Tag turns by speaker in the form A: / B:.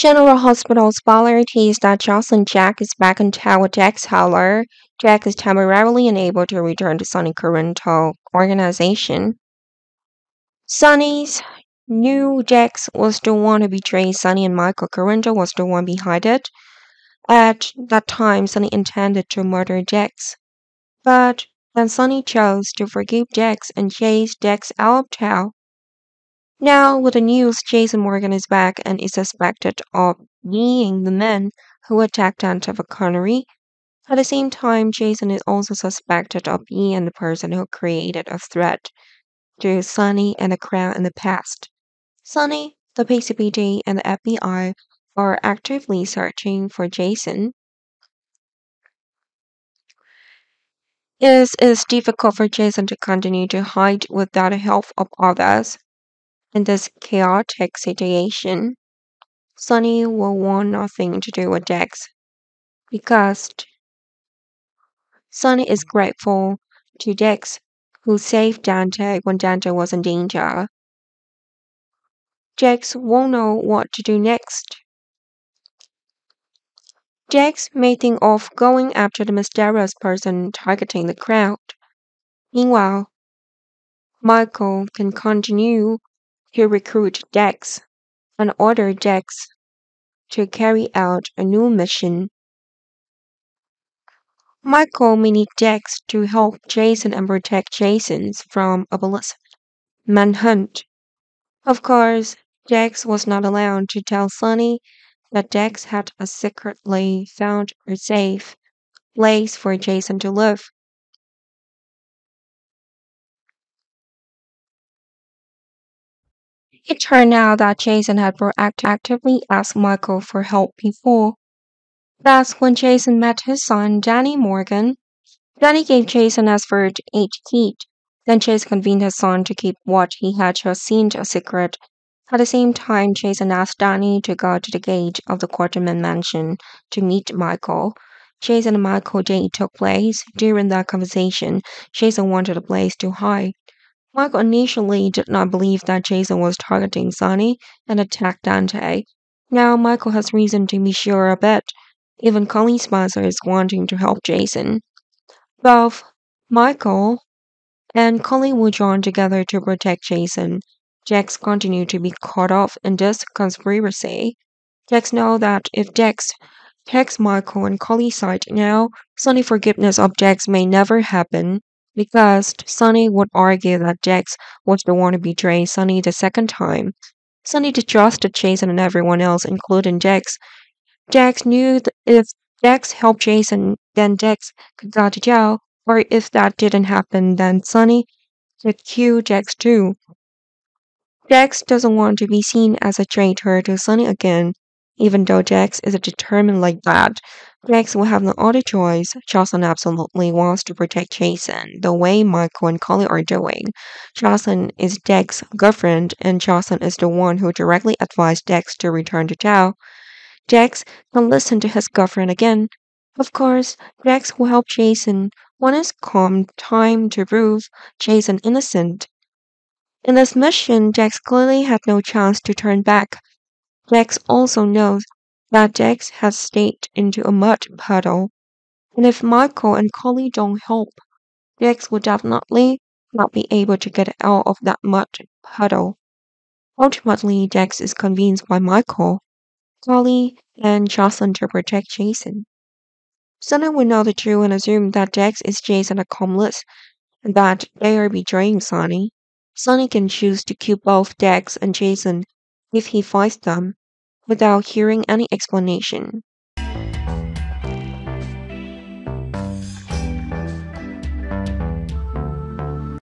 A: General Hospital's spoiler tease that Josslyn Jack is back in town with Jax Howler. Jack is temporarily unable to return to Sonny Corinthos organization. Sonny's knew Jax was the one who betrayed Sonny and Michael Corinthos was the one behind it. At that time, Sonny intended to murder Jax. But then Sonny chose to forgive Jax and chase Jax out of town. Now, with the news, Jason Morgan is back and is suspected of being the man who attacked Dante Falconeri. At the same time, Jason is also suspected of being the person who created a threat to Sonny and the Crown in the past. Sonny, the PCPD, and the FBI are actively searching for Jason. It is difficult for Jason to continue to hide without the help of others. In this chaotic situation, Sonny will want nothing to do with Jax because Sonny is grateful to Jax who saved Dante when Dante was in danger. Jax won't know what to do next. Jax may think of going after the mysterious person targeting the crowd. Meanwhile, Michael can continue to recruit Jax and order Jax to carry out a new mission. Michael may need Jax to help Jason and protect Jason from a police manhunt. Of course, Jax was not allowed to tell Sonny that Jax had a secretly found a safe place for Jason to live. It turned out that Jason had proactively asked Michael for help before. That's when Jason met his son, Danny Morgan. Danny gave Jason effort eight feet. Then Jason convened his son to keep what he had just seen a secret. At the same time, Jason asked Danny to go to the gate of the Quartermaine mansion to meet Michael. Jason and Michael date took place. During that conversation, Jason wanted a place to hide. Michael initially did not believe that Jason was targeting Sonny and attacked Dante. Now Michael has reason to be sure of it. Even Colleen Spencer is wanting to help Jason. Both Michael and Colleen will join together to protect Jason. Jax continued to be caught off in this conspiracy. Jax know that if Jax takes Michael and Colleen's side now, Sonny forgiveness of Jax may never happen because Sonny would argue that Jax was the one who betrayed Sonny the second time. Sonny distrusted Jason and everyone else, including Jax. Jax knew that if Jax helped Jason, then Jax could go to jail, or if that didn't happen, then Sonny could kill Jax too. Jax doesn't want to be seen as a traitor to Sonny again, even though Jax is determined like that. Jax will have no other choice. Josslyn absolutely wants to protect Jason, the way Michael and Colleen are doing. Josslyn is Dex's girlfriend, and Jocelyn is the one who directly advised Dex to return to town. Jax can listen to his girlfriend again. Of course, Jax will help Jason when it's come time to prove Jason innocent. In this mission, Jax clearly had no chance to turn back. Jax also knows that Jax has stayed into a mud puddle. And if Michael and Colleen don't help, Jax will definitely not be able to get out of that mud puddle. Ultimately, Jax is convinced by Michael, Colleen, and Josslyn to protect Jason. Sonny will know the truth and assume that Jax is Jason accomplice and that they are betraying Sonny. Sonny can choose to kill both Jax and Jason if he fights them without hearing any explanation.